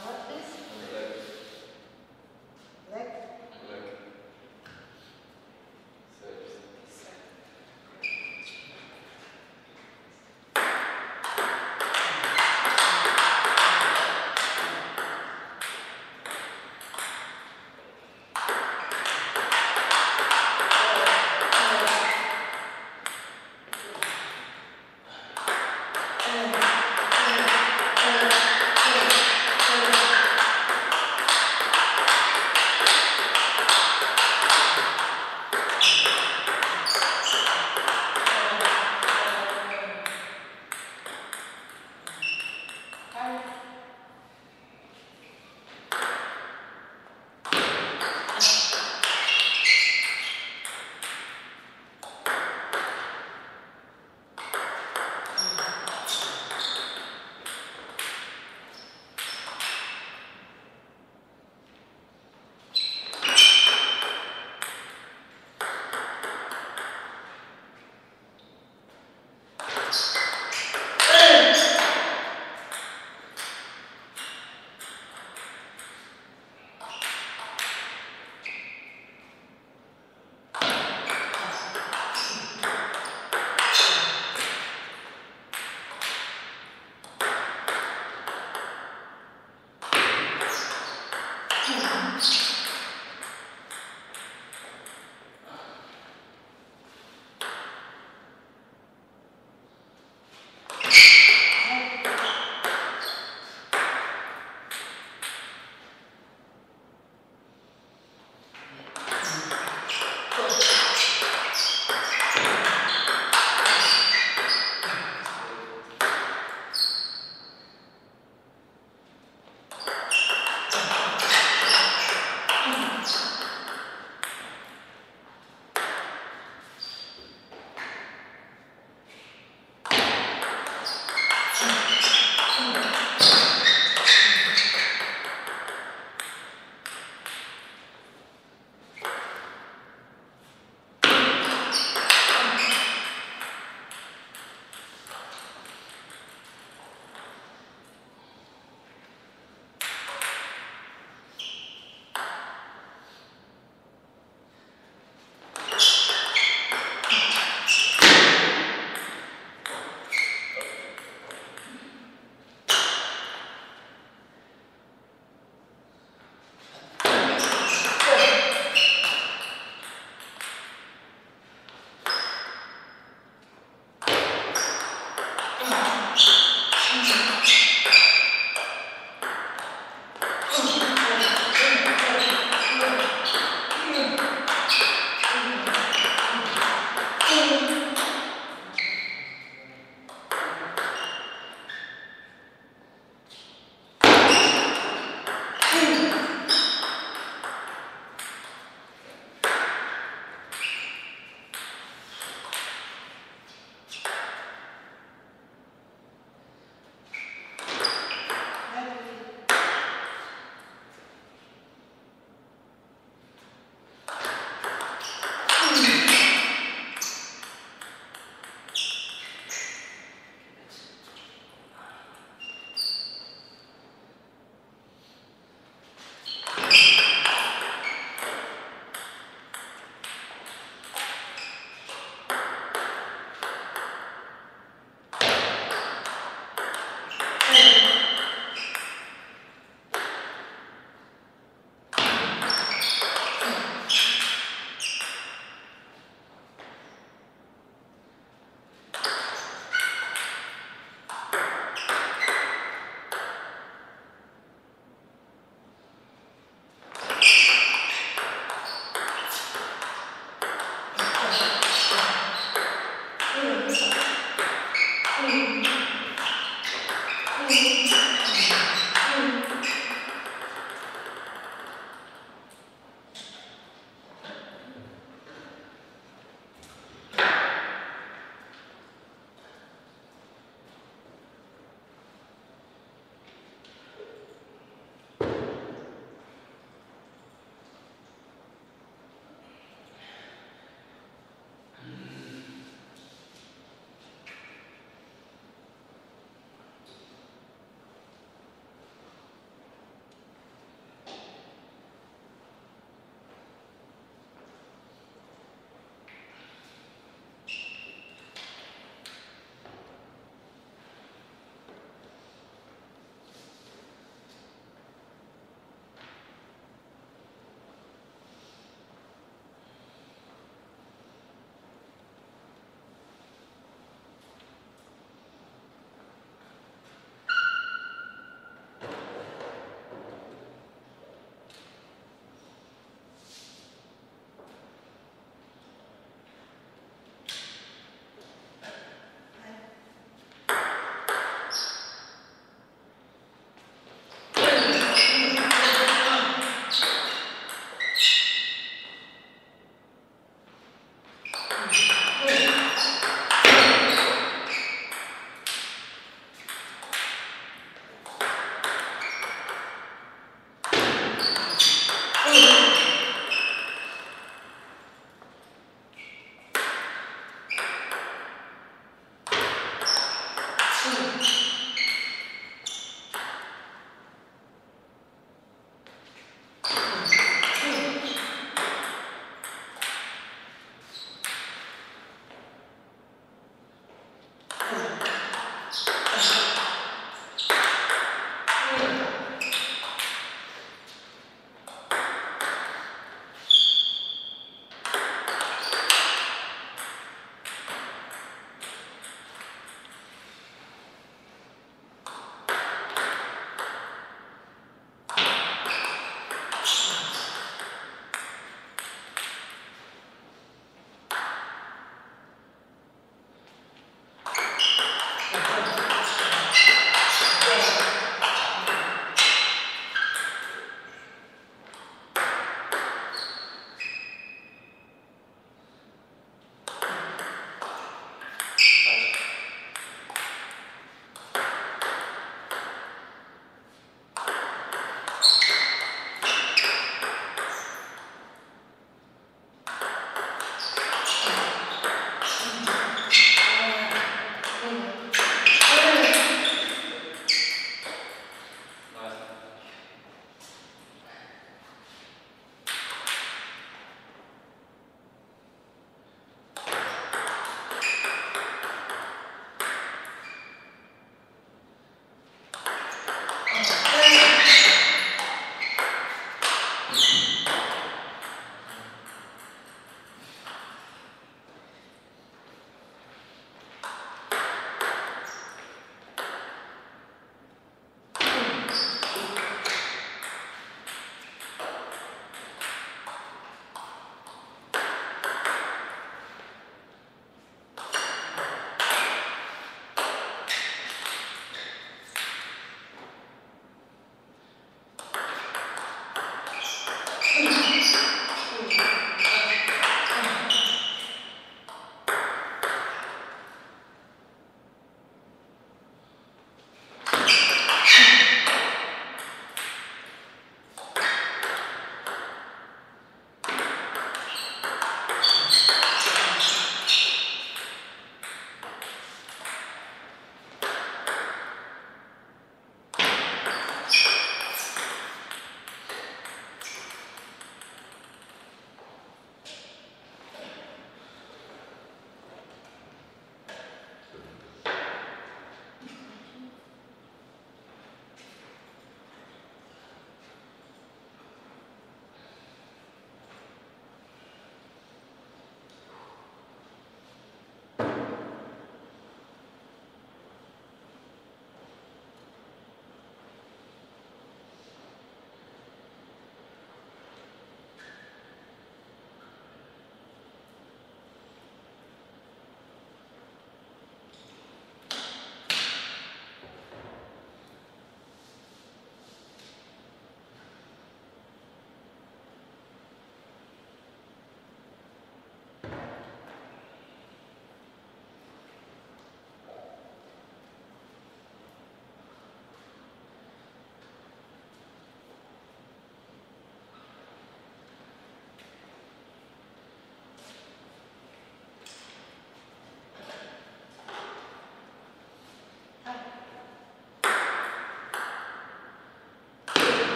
color is black. Black